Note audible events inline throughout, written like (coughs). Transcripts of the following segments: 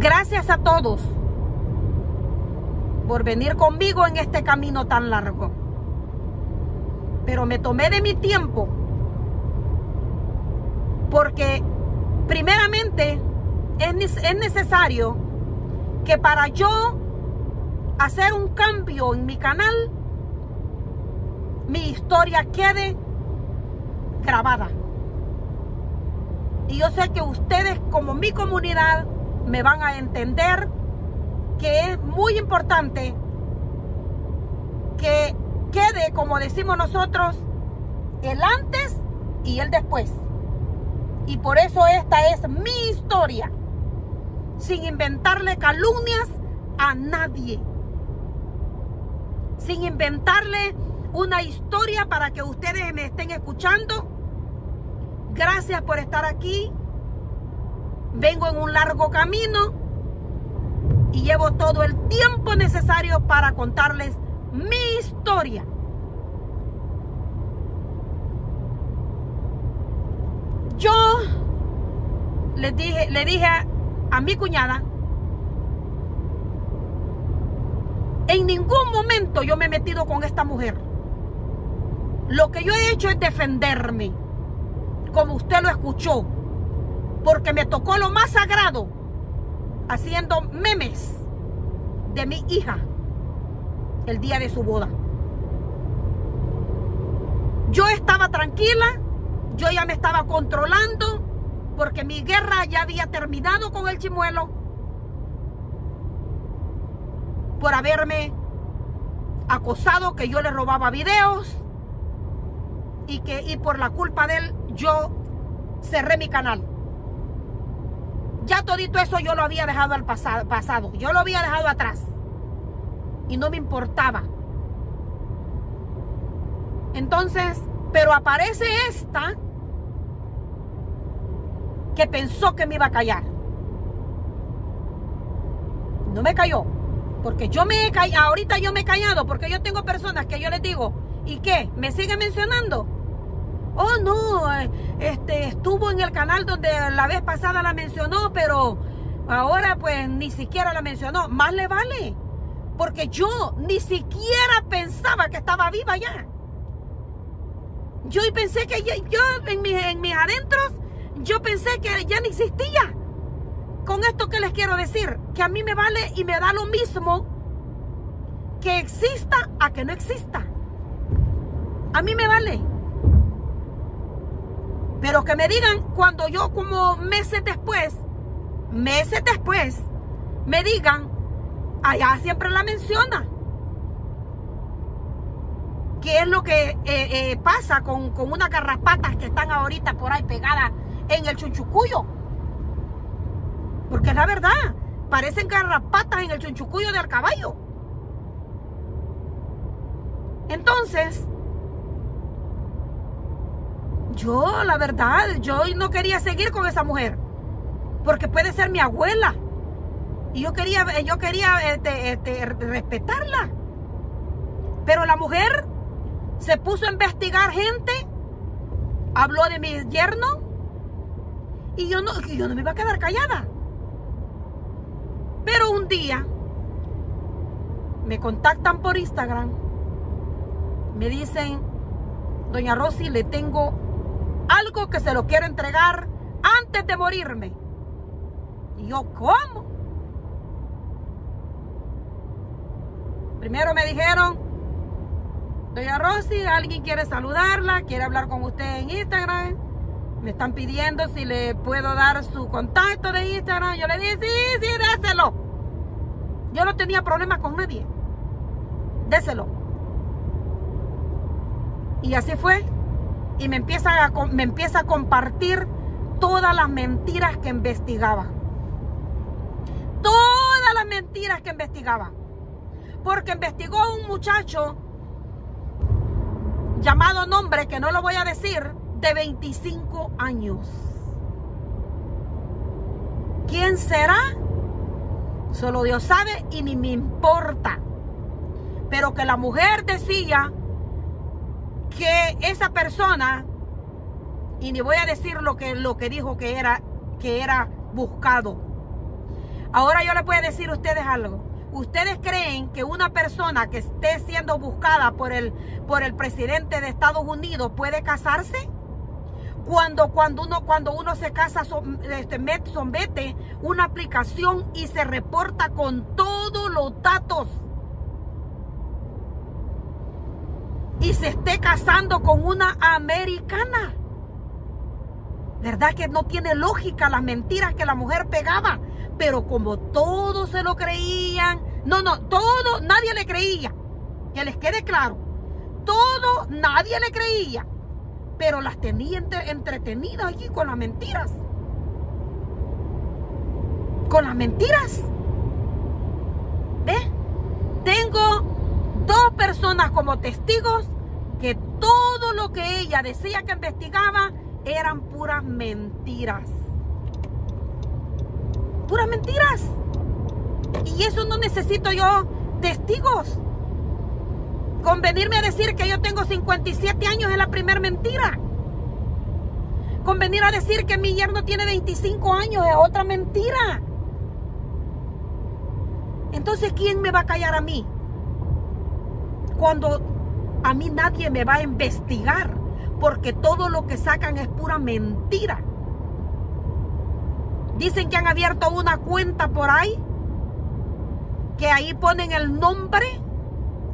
Gracias a todos por venir conmigo en este camino tan largo. Pero me tomé de mi tiempo porque primeramente es, es necesario que para yo hacer un cambio en mi canal, mi historia quede grabada. Y yo sé que ustedes como mi comunidad me van a entender que es muy importante que quede, como decimos nosotros, el antes y el después. Y por eso esta es mi historia, sin inventarle calumnias a nadie, sin inventarle una historia para que ustedes me estén escuchando. Gracias por estar aquí. Vengo en un largo camino y llevo todo el tiempo necesario para contarles mi historia. Yo le dije, le dije a, a mi cuñada, en ningún momento yo me he metido con esta mujer. Lo que yo he hecho es defenderme, como usted lo escuchó, porque me tocó lo más sagrado, haciendo memes de mi hija el día de su boda. Yo estaba tranquila, yo ya me estaba controlando, porque mi guerra ya había terminado con el chimuelo por haberme acosado, que yo le robaba videos y que y por la culpa de él yo cerré mi canal. Ya todito eso yo lo había dejado al pasado, pasado, yo lo había dejado atrás y no me importaba. Entonces, pero aparece esta que pensó que me iba a callar. No me cayó. Porque yo me he callado, ahorita yo me he callado, porque yo tengo personas que yo les digo, ¿y qué? ¿Me siguen mencionando? Oh, no, eh, este estuvo en el canal donde la vez pasada la mencionó, pero ahora pues ni siquiera la mencionó. Más le vale, porque yo ni siquiera pensaba que estaba viva ya. Yo pensé que yo, en, mis, en mis adentros, yo pensé que ya no existía. Con esto que les quiero decir, que a mí me vale y me da lo mismo que exista a que no exista. A mí me vale. Pero que me digan cuando yo como meses después, meses después, me digan, allá siempre la menciona. ¿Qué es lo que eh, eh, pasa con, con unas garrapatas que están ahorita por ahí pegadas en el chunchucuyo? Porque es la verdad, parecen garrapatas en el chunchucuyo del caballo. Entonces, yo, la verdad, yo no quería seguir con esa mujer. Porque puede ser mi abuela. Y yo quería, yo quería este, este, respetarla. Pero la mujer se puso a investigar gente. Habló de mi yerno. Y yo no, yo no me iba a quedar callada. Pero un día me contactan por Instagram. Me dicen, doña Rosy, le tengo algo que se lo quiero entregar antes de morirme. Y yo, ¿cómo? Primero me dijeron, doña Rosy, alguien quiere saludarla, quiere hablar con usted en Instagram. Me están pidiendo si le puedo dar su contacto de Instagram. Yo le dije, sí, sí, déselo. Yo no tenía problemas con nadie. Déselo. Y así fue y me empieza a, me empieza a compartir todas las mentiras que investigaba. Todas las mentiras que investigaba. Porque investigó a un muchacho llamado nombre, que no lo voy a decir, de 25 años. ¿Quién será? Solo Dios sabe y ni me importa. Pero que la mujer decía que esa persona, y ni voy a decir lo que, lo que dijo que era, que era buscado. Ahora yo les voy a decir a ustedes algo. ¿Ustedes creen que una persona que esté siendo buscada por el, por el presidente de Estados Unidos puede casarse? Cuando, cuando, uno, cuando uno se casa, este, somete una aplicación y se reporta con todos los datos. Y se esté casando con una americana. ¿Verdad que no tiene lógica las mentiras que la mujer pegaba? Pero como todos se lo creían, no, no, todo, nadie le creía. Que les quede claro. Todo, nadie le creía. Pero las tenía entretenidas allí con las mentiras. Con las mentiras. ¿Ve? Tengo personas como testigos que todo lo que ella decía que investigaba eran puras mentiras. Puras mentiras. Y eso no necesito yo testigos. Convenirme a decir que yo tengo 57 años es la primera mentira. Convenir a decir que mi yerno tiene 25 años es otra mentira. Entonces, ¿quién me va a callar a mí? Cuando a mí nadie me va a investigar porque todo lo que sacan es pura mentira. Dicen que han abierto una cuenta por ahí, que ahí ponen el nombre,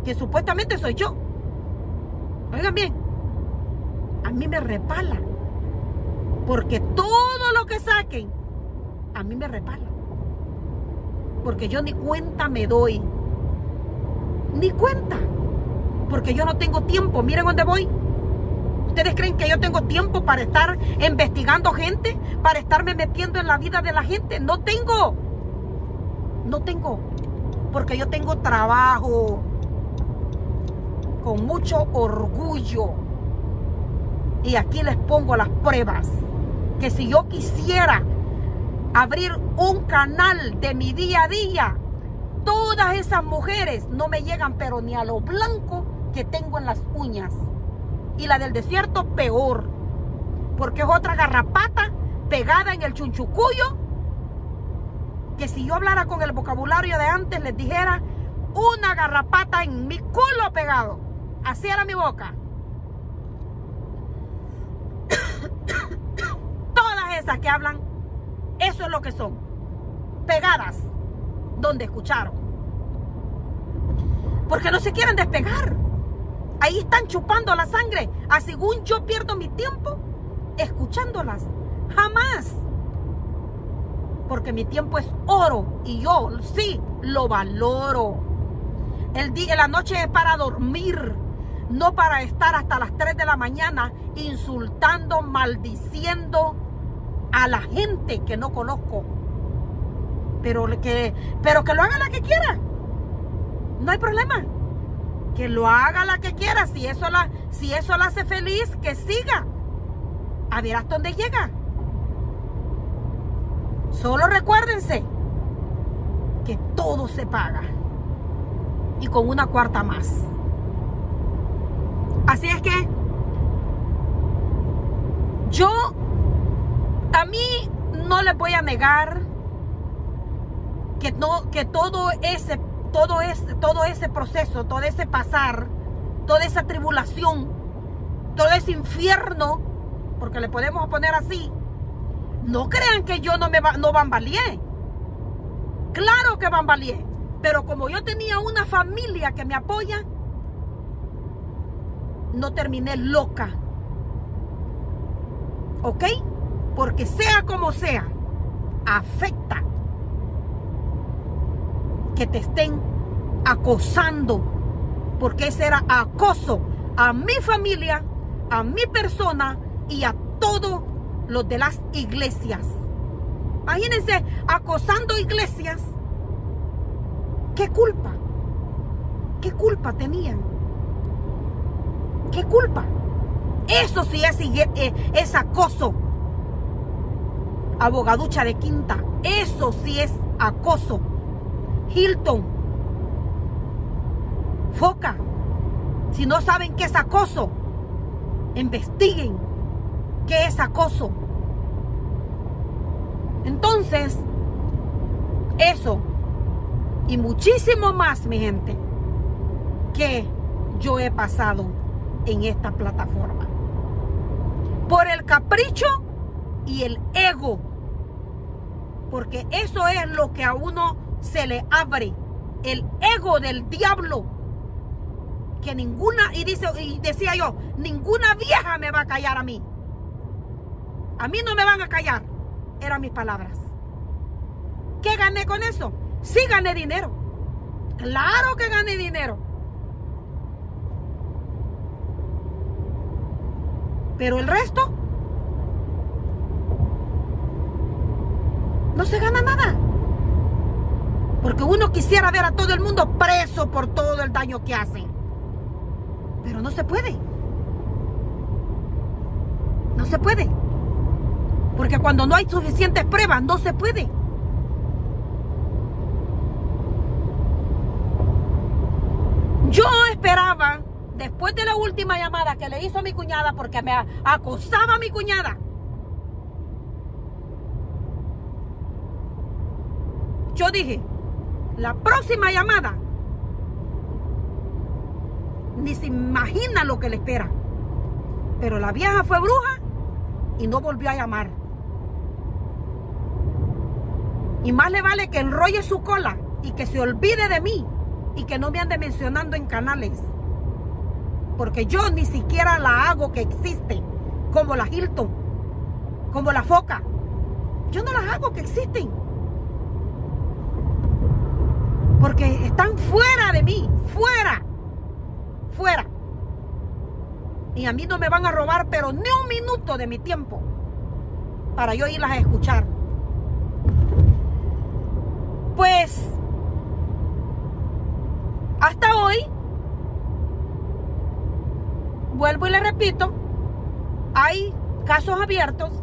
que supuestamente soy yo. Oigan bien, a mí me repala, porque todo lo que saquen, a mí me repala. Porque yo ni cuenta me doy. Ni cuenta. Porque yo no tengo tiempo. Miren dónde voy. ¿Ustedes creen que yo tengo tiempo para estar investigando gente? ¿Para estarme metiendo en la vida de la gente? No tengo. No tengo. Porque yo tengo trabajo. Con mucho orgullo. Y aquí les pongo las pruebas. Que si yo quisiera abrir un canal de mi día a día, todas esas mujeres no me llegan, pero ni a lo blanco que tengo en las uñas y la del desierto peor, porque es otra garrapata pegada en el chunchucuyo, que si yo hablara con el vocabulario de antes les dijera una garrapata en mi culo pegado. Así era mi boca. (coughs) Todas esas que hablan, eso es lo que son. Pegadas donde escucharon. Porque no se quieren despegar. Ahí están chupando la sangre. A según yo pierdo mi tiempo escuchándolas. Jamás. Porque mi tiempo es oro y yo sí lo valoro. El día, la noche es para dormir, no para estar hasta las 3 de la mañana insultando, maldiciendo a la gente que no conozco. Pero que, pero que lo haga la que quiera. No hay problema que lo haga la que quiera. Si eso la, si eso la hace feliz, que siga. A ver hasta dónde llega. Solo recuérdense que todo se paga. Y con una cuarta más. Así es que yo a mí no le voy a negar que, no, que todo ese todo ese, todo ese proceso, todo ese pasar, toda esa tribulación, todo ese infierno, porque le podemos poner así, no crean que yo no me no bambaleé. Claro que bambaleé. Pero como yo tenía una familia que me apoya, no terminé loca. ¿Ok? Porque sea como sea, afecta que te estén acosando, porque ese era acoso a mi familia, a mi persona y a todos los de las iglesias. Imagínense acosando iglesias. ¿Qué culpa? ¿Qué culpa tenían? ¿Qué culpa? Eso sí es, eh, es acoso. Abogaducha de quinta. Eso sí es acoso. Hilton, Foca. Si no saben qué es acoso, investiguen qué es acoso. Entonces, Eso y muchísimo más, mi gente, que yo he pasado en esta plataforma. Por el capricho y el ego. Porque eso es lo que a uno se le abre. El ego del diablo. Que ninguna, y, dice, y decía yo, ninguna vieja me va a callar a mí. A mí no me van a callar. Eran mis palabras. ¿Qué gané con eso? Sí gané dinero. Claro que gané dinero. Pero el resto no se gana nada. Porque uno quisiera ver a todo el mundo preso por todo el daño que hacen. Pero no se puede. No se puede. Porque cuando no hay suficientes pruebas, no se puede. Yo esperaba, después de la última llamada que le hizo a mi cuñada, porque me acosaba a mi cuñada, yo dije, la próxima llamada, ni se imagina lo que le espera. Pero la vieja fue bruja y no volvió a llamar. Y más le vale que enrolle su cola y que se olvide de mí y que no me ande mencionando en canales. Porque yo ni siquiera la hago que existe, como la Hilton, como la Foca. Yo no las hago que existen. Porque están fuera de mí, fuera, fuera. Y a mí no me van a robar, pero ni un minuto de mi tiempo para yo irlas a escuchar. Pues hasta hoy, vuelvo y le repito, hay casos abiertos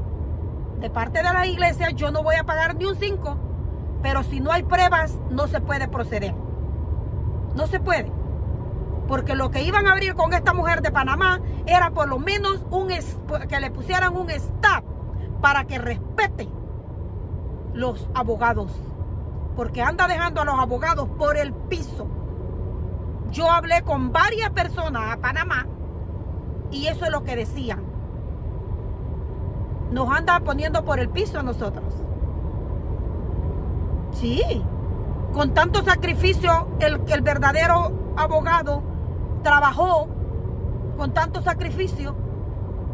de parte de la iglesia, yo no voy a pagar ni un 5, pero si no hay pruebas, no se puede proceder. No se puede. Porque lo que iban a abrir con esta mujer de Panamá era por lo menos un que le pusieran un stop para que respete los abogados. Porque anda dejando a los abogados por el piso. Yo hablé con varias personas a Panamá y eso es lo que decían. Nos anda poniendo por el piso a nosotros. Sí, con tanto sacrificio el, el verdadero abogado trabajó con tanto sacrificio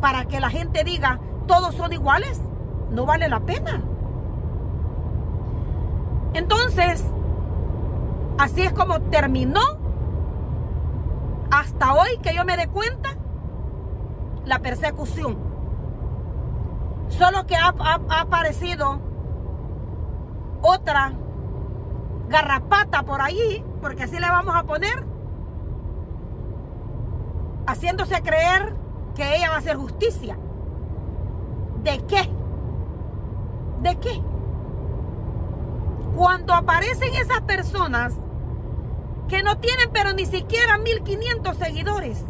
para que la gente diga todos son iguales. No vale la pena. Entonces, así es como terminó hasta hoy que yo me dé cuenta, la persecución. Solo que ha, aparecido otra garrapata por ahí, porque así le vamos a poner, haciéndose creer que ella va a hacer justicia. ¿De qué? ¿De qué? Cuando aparecen esas personas que no tienen pero ni siquiera 1500 seguidores.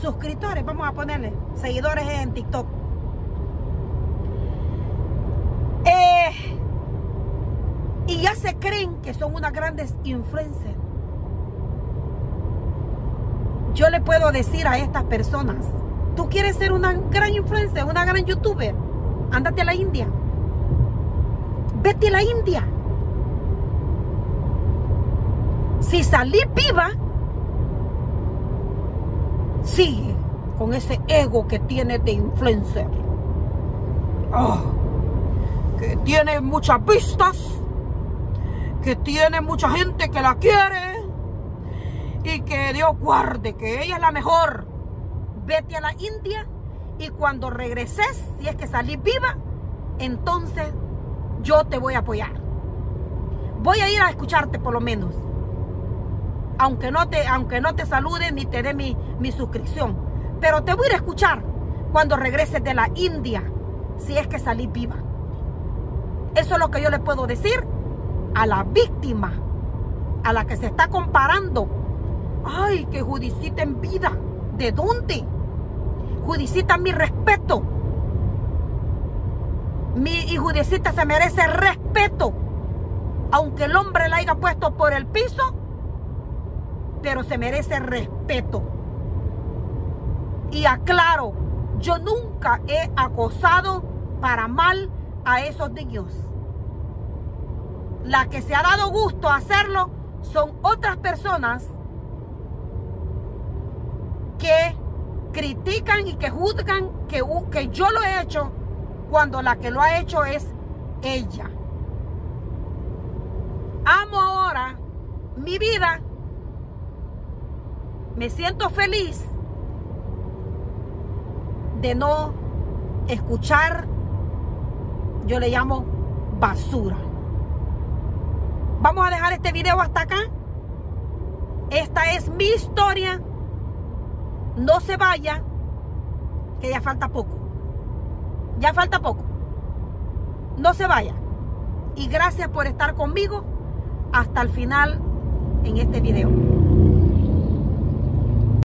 Suscriptores, vamos a ponerle, seguidores en TikTok. Eh, y ya se creen que son unas grandes influencers. Yo le puedo decir a estas personas, tú quieres ser una gran influencer, una gran youtuber, ándate a la India. Vete a la India. Si salí viva, sigue con ese ego que tiene de influencer. Ah, que tiene muchas vistas, que tiene mucha gente que la quiere y que Dios guarde, que ella es la mejor. Vete a la India y cuando regreses, si es que salís viva, entonces yo te voy a apoyar. Voy a ir a escucharte por lo menos aunque no te, aunque no te salude ni te dé mi, mi suscripción. Pero te voy a ir a escuchar cuando regreses de la India, si es que salí viva. Eso es lo que yo le puedo decir a la víctima, a la que se está comparando. Ay, que judicita en vida. ¿De dónde? Judicita mi respeto. Mi y judicita se merece respeto. aunque el hombre la haya puesto por el piso, pero se merece respeto. Y aclaro, yo nunca he acosado para mal a esos niños. La que se ha dado gusto hacerlo son otras personas que critican y que juzgan que, que yo lo he hecho cuando la que lo ha hecho es ella. Amo ahora mi vida. Me siento feliz de no escuchar, yo le llamo basura. Vamos a dejar este video hasta acá. Esta es mi historia. No se vaya, que ya falta poco. Ya falta poco. No se vaya. Y gracias por estar conmigo hasta el final en este video.